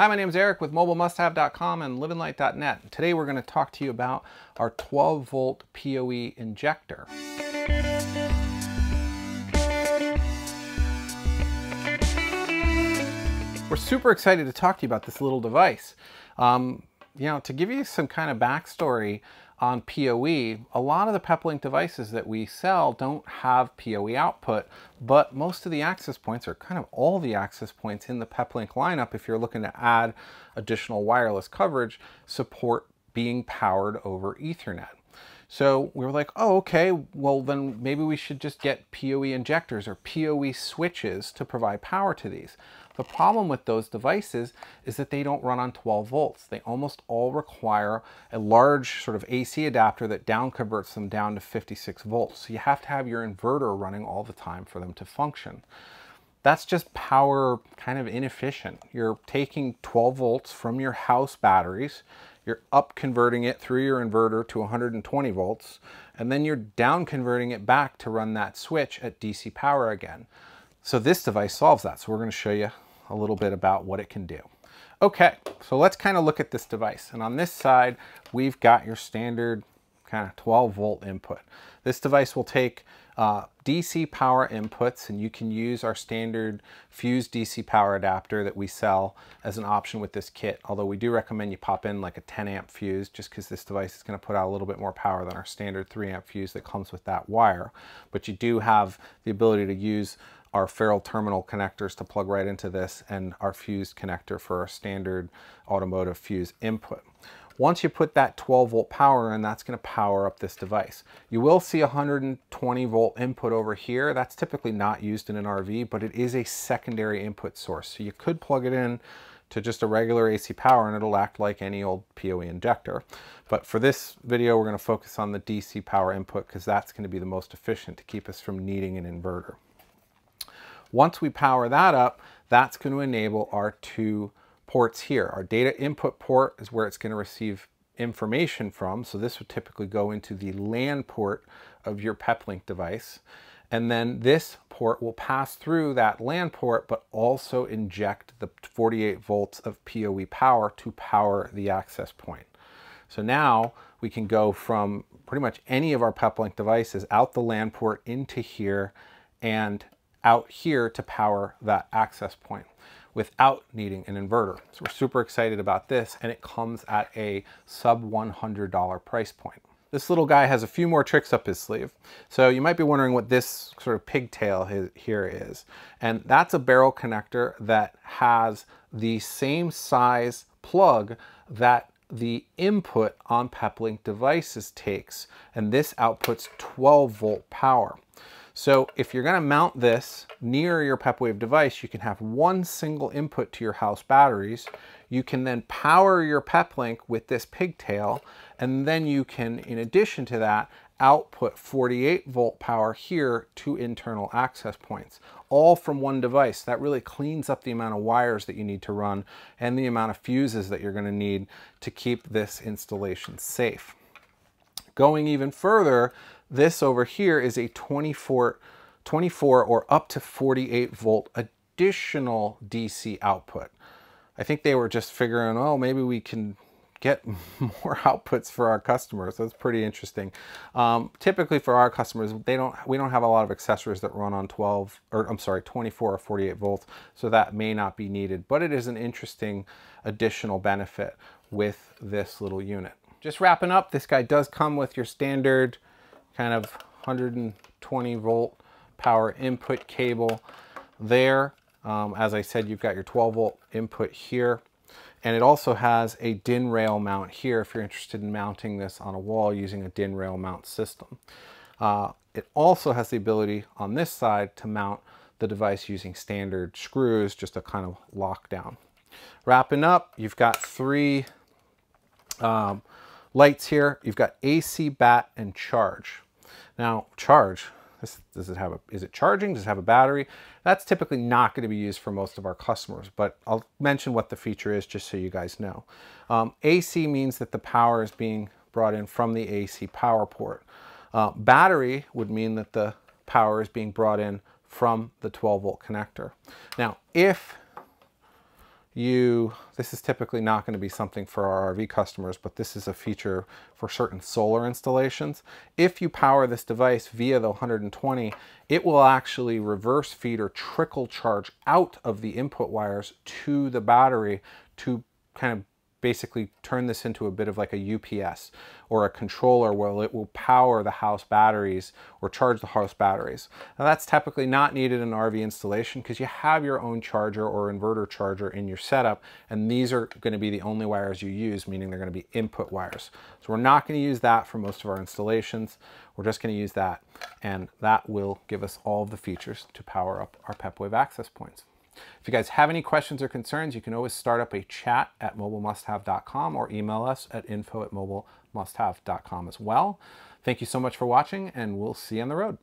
Hi, my name is Eric with MobileMustHave.com and LivinLight.net. Today we're going to talk to you about our 12 volt PoE injector. We're super excited to talk to you about this little device. Um, you know, to give you some kind of backstory, on PoE, a lot of the Peplink devices that we sell don't have PoE output, but most of the access points, or kind of all the access points in the Peplink lineup, if you're looking to add additional wireless coverage, support being powered over Ethernet. So we were like, oh, okay, well then maybe we should just get PoE injectors or PoE switches to provide power to these. The problem with those devices is that they don't run on 12 volts. They almost all require a large sort of AC adapter that down converts them down to 56 volts. So you have to have your inverter running all the time for them to function. That's just power kind of inefficient. You're taking 12 volts from your house batteries, you're up converting it through your inverter to 120 volts, and then you're down converting it back to run that switch at DC power again. So this device solves that. So we're going to show you a little bit about what it can do. Okay, so let's kind of look at this device. And on this side, we've got your standard kind of 12 volt input. This device will take uh, DC power inputs and you can use our standard fused DC power adapter that we sell as an option with this kit. Although we do recommend you pop in like a 10 amp fuse just because this device is going to put out a little bit more power than our standard 3 amp fuse that comes with that wire. But you do have the ability to use our ferrule terminal connectors to plug right into this and our fused connector for our standard automotive fuse input. Once you put that 12 volt power in, that's gonna power up this device. You will see 120 volt input over here. That's typically not used in an RV, but it is a secondary input source. So you could plug it in to just a regular AC power and it'll act like any old PoE injector. But for this video, we're gonna focus on the DC power input because that's gonna be the most efficient to keep us from needing an inverter. Once we power that up, that's going to enable our two ports here. Our data input port is where it's going to receive information from. So this would typically go into the LAN port of your Peplink device. And then this port will pass through that LAN port, but also inject the 48 volts of PoE power to power the access point. So now we can go from pretty much any of our Peplink devices out the LAN port into here and out here to power that access point without needing an inverter. So we're super excited about this and it comes at a sub $100 price point. This little guy has a few more tricks up his sleeve. So you might be wondering what this sort of pigtail here is. And that's a barrel connector that has the same size plug that the input on Peplink devices takes. And this outputs 12 volt power. So if you're gonna mount this near your PepWave device, you can have one single input to your house batteries. You can then power your PepLink with this pigtail, and then you can, in addition to that, output 48 volt power here to internal access points, all from one device. That really cleans up the amount of wires that you need to run and the amount of fuses that you're gonna need to keep this installation safe. Going even further, this over here is a 24, 24 or up to 48 volt additional DC output. I think they were just figuring, oh, maybe we can get more outputs for our customers. That's pretty interesting. Um, typically for our customers, they don't we don't have a lot of accessories that run on 12 or I'm sorry, 24 or 48 volts, so that may not be needed, but it is an interesting additional benefit with this little unit. Just wrapping up, this guy does come with your standard kind of 120 volt power input cable there. Um, as I said, you've got your 12 volt input here. And it also has a DIN rail mount here if you're interested in mounting this on a wall using a DIN rail mount system. Uh, it also has the ability on this side to mount the device using standard screws, just a kind of lockdown. Wrapping up, you've got three um, lights here. You've got AC, bat, and charge. Now, charge, this, does it have a, is it charging? Does it have a battery? That's typically not going to be used for most of our customers, but I'll mention what the feature is just so you guys know. Um, AC means that the power is being brought in from the AC power port. Uh, battery would mean that the power is being brought in from the 12 volt connector. Now, if you, this is typically not going to be something for our RV customers, but this is a feature for certain solar installations. If you power this device via the 120, it will actually reverse feed or trickle charge out of the input wires to the battery to kind of basically turn this into a bit of like a UPS or a controller where it will power the house batteries or charge the house batteries. Now that's typically not needed in RV installation because you have your own charger or inverter charger in your setup and these are going to be the only wires you use, meaning they're going to be input wires. So we're not going to use that for most of our installations. We're just going to use that and that will give us all of the features to power up our PepWave access points. If you guys have any questions or concerns, you can always start up a chat at mobilemusthave.com or email us at info at mobilemusthave.com as well. Thank you so much for watching, and we'll see you on the road.